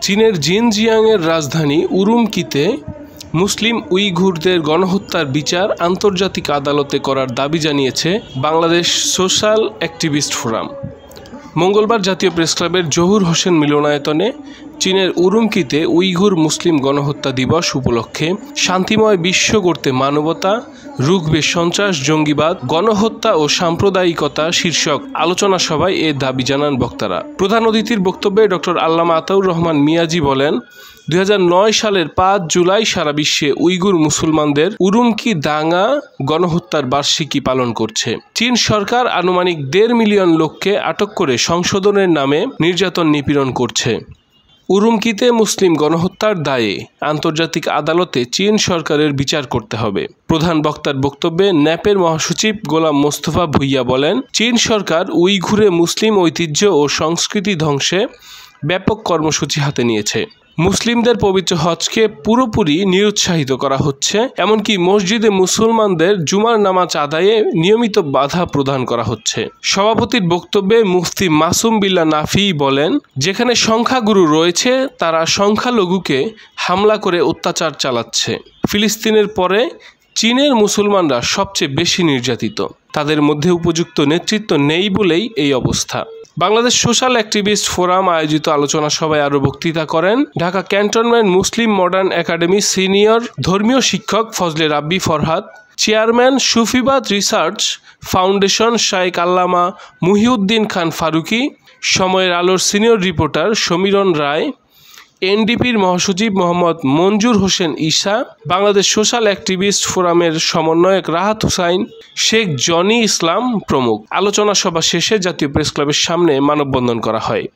চীনের জিনজিয়াংয়ের রাজধানী উরুমকিতে মুসলিম উইঘুরদের গণহত্যার বিচার আন্তর্জাতিক আদালতে করার দাবি জানিয়েছে বাংলাদেশ সোশ্যাল অ্যাক্টিভিস্ট ফোরাম। মঙ্গলবার জাতীয় প্রেসক্লাবের জহুর হোসেন মিলনায়তনে চীনের উরুমকিতে উইঘুর মুসলিম গণহত্যা দিবস উপলক্ষে শান্তিময় বিশ্ব গড়তে মানবতা, রুখবে সন্ত্রাস, জঙ্গিবাদ, গণহত্যা ও সাম্প্রদায়িকতা শীর্ষক আলোচনা সভায় এ দাবি জানান বক্তারা। প্রধান অতিথির বক্তব্যে ডক্টর আল্লামা আতাউর রহমান মিয়াজি বলেন, দুই হাজার নয় সালের পাঁচ জুলাই সারা বিশ্বে উইগুর মুসলমানদের উরুমকি দাঙ্গা গণহত্যার বার্ষিকী পালন করছে। চীন সরকার আনুমানিক দেড় মিলিয়ন লোককে আটক করে সংশোধনের নামে নির্যাতন নিপীড়ন করছে। উরুমকিতে মুসলিম গণহত্যার দায়ে আন্তর্জাতিক আদালতে চীন সরকারের বিচার করতে হবে। প্রধান বক্তার বক্তব্যে ন্যাপের মহাসচিব গোলাম মোস্তফা ভুইয়া বলেন, চীন সরকার উইঘুরে মুসলিম ঐতিহ্য ও সংস্কৃতি ধ্বংসে ব্যাপক কর্মসূচি হাতে নিয়েছে। মুসলিমদের পবিত্র হজকে পুরোপুরি নিরুৎসাহিত করা হচ্ছে। এমনকি মসজিদে মুসলমানদের জুমার নামাজ আদায়ে নিয়মিত বাধা প্রদান করা হচ্ছে। সভাপতির বক্তব্যে মুফতি মাসুম বিল্লা নাফি বলেন, যেখানে সংখ্যাগুরু রয়েছে, তারা সংখ্যালঘুকে হামলা করে অত্যাচার চালাচ্ছে। ফিলিস্তিনের পরে চীনের মুসলমানরা সবচেয়ে বেশি নির্যাতিত। তাদের মধ্যে উপযুক্ত নেতৃত্ব নেই বলেই এই অবস্থা। বাংলাদেশ সোশ্যাল অ্যাক্টিভিস্ট ফোরাম আয়োজিত আলোচনা সভায় আরও বক্তৃতা করেন Dhaka cantonment Muslim modern academy senior ধর্মীয় শিক্ষক Fazle Rabbi Farhad, chairman Sufibad research foundation Shaikh Allama Muhiuddin খান ফারুকি, সময়ের আলোর সিনিয়র রিপোর্টার সমীরণ রায় এনডিপির মহাসচিব মোহাম্মদ মঞ্জুর হোসেন ঈশা, বাংলাদেশ সোশ্যাল অ্যাক্টিভিস্ট ফোরামের সমন্বয়ক রাহাত হুসাইন, শেখ জনি ইসলাম প্রমুখ। আলোচনা সভা শেষে জাতীয় প্রেস ক্লাবের সামনে মানববন্ধন করা হয়।